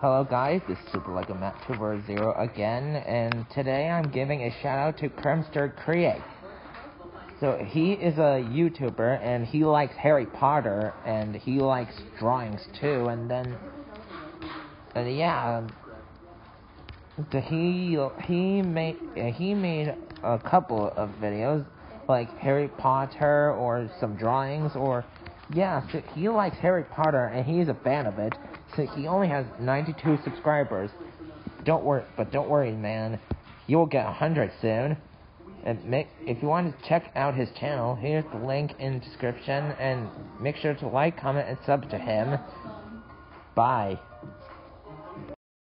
Hello guys, this is Super Lego Matt Tuber Zero again, and today I'm giving a shout out to Kremster Create. So he is a YouTuber and he likes Harry Potter and he likes drawings too, and then, and yeah, um, so he he made he made a couple of videos like Harry Potter or some drawings or yeah, so he likes Harry Potter and he's a fan of it. So he only has 92 subscribers. Don't worry, but don't worry, man. You will get 100 soon. And make, if you want to check out his channel, here's the link in the description. And make sure to like, comment, and sub to him. Bye.